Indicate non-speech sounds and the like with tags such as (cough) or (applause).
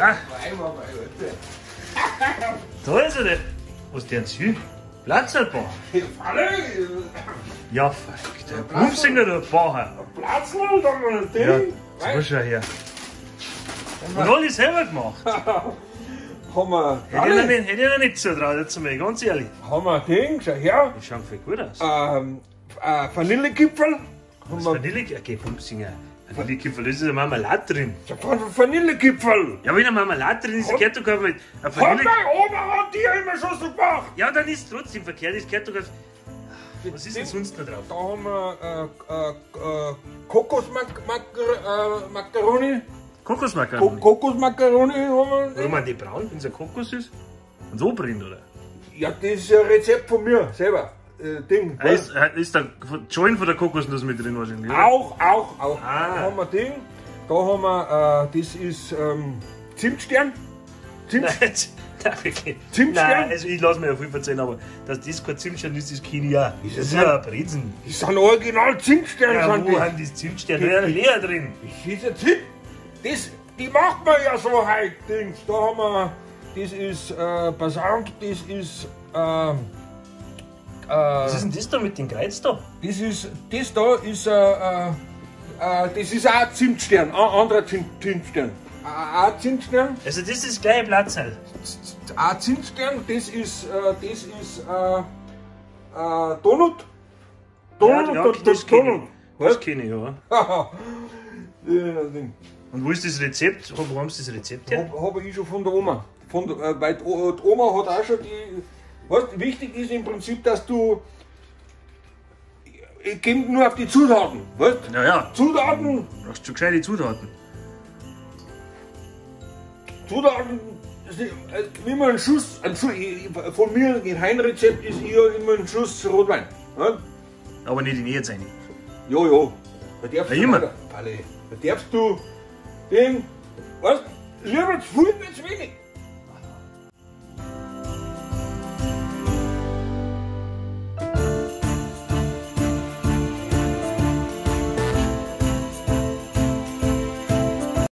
Ah. Da ist er denn. Was der zu? Platzalbach. Ja, fuck. Der Bumsinger, der Bacher. Platz noch, da mal ein Ja, Ding. so schau her. Und alles selber gemacht. (laughs) Haben wir, Hätte ich noch nicht, zutraut, jetzt mal ganz ehrlich. haben wir ein Ding, schau her. Die schauen voll gut aus. Ähm, äh, Vanillekipferl. Haben Das wir Vanille, okay, Bumsinger. Vanillekipferl, da ist ja Marmelade drin. Van- Vanillekipferl. Ja, wenn eine Marmelade drin ist, gehört doch gar nicht. Ein Hat mein Oma hat die immer schon so gemacht. Ja, dann ist es trotzdem verkehrt. Das gehört doch gar Was ist denn sonst noch drauf? Da haben wir äh, äh, äh, Kokosmakaroni. Ko Kokosmakaroni. Kokosmakaroni haben wir. Warum man die braun, wenn es ein Kokos ist? Und so brennt, oder? Ja, das ist ein Rezept von mir selber. Äh, Ding. Ah, ist, ist der Joint von der Kokosnuss mit drin wahrscheinlich, oder? Auch, auch, auch. Ah. Da haben wir Ding. Da haben wir, äh, das ist ähm, Zimtstern. Zimt, (laughs) Nein. (laughs) Zimtstern? Nein, also ich lasse mir ja viel verzeihen, aber dass das kein Zimtstern ist, das kenne ich ja. Ist Das ist ja ein Brezen. das sind original Zimtsterne. Ja, sind wo die. haben die Zimtsterne? Da ist Leer drin. Das ist ein Zimt. Das, die macht man ja so halt, Dings. Da haben wir, das ist äh, Basank, das ist, ähm, Was äh, ist denn das da mit dem Kreuz da? das ist, das da ist, äh, äh, äh, das ist auch ein Zimtstern, ein anderer Zimt, Zimtstern. Ein Zimtstern, Also das ist das gleiche Platzteil. ein Zimtstern, das ist, äh, das ist, äh, äh, Donut. Donut, ja, das kenne Donut. ich. Das kenne ich, ja. (laughs) Und wo ist das Rezept? Wo haben Sie das Rezept her? Hab, habe ich schon von der Oma. Von der, äh, weil die Oma hat auch schon die. Weißt, wichtig ist im Prinzip, dass du. Ich gehe nur auf die Zutaten. Weißt? Ja, ja. Zutaten, Du hast schon gescheite Zutaten. Zutaten, sind, äh, immer ein Schuss. Ein Schuss von mir, ein Heimrezept ist hier immer ein Schuss Rotwein. Ja? Aber nicht in Erz rein. Jo, jo. Da darfst Ja, du immer. Da darfst du den. Weißt lieber zu viel als wenig.